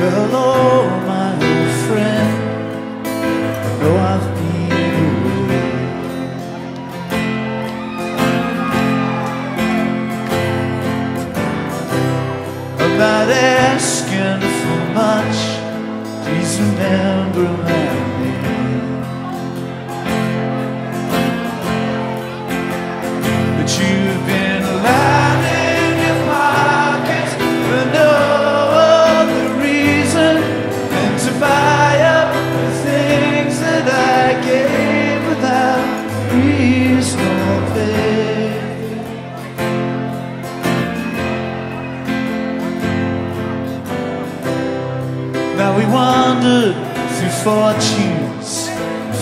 Hello, my old friend. I know I've been away. About asking for much, please remember my. Now we wandered through fortunes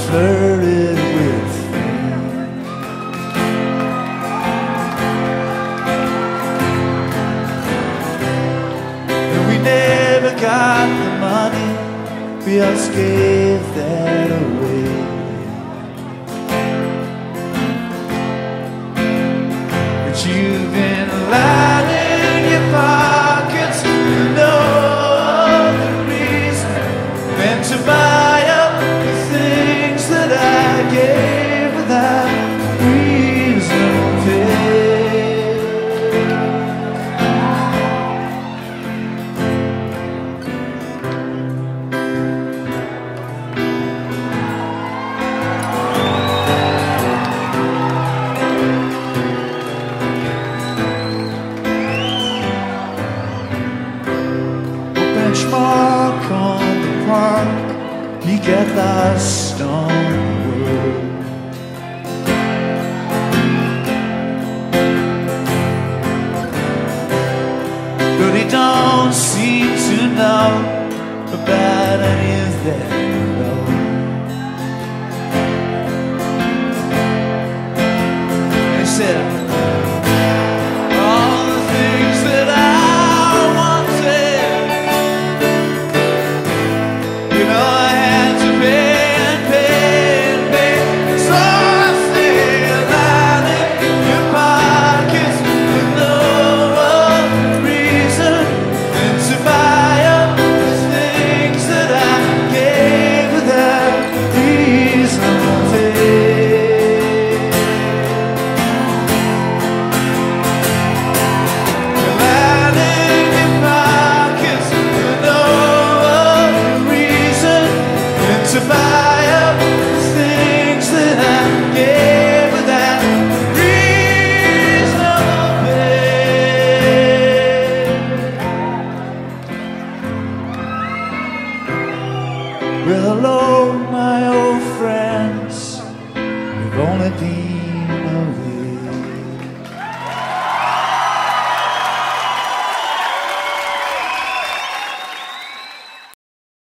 flirted with. And we never got the money, we all gave that away. get thy stone word. But he don't seem to know about any of that. Well, hello, my old friends. We've only been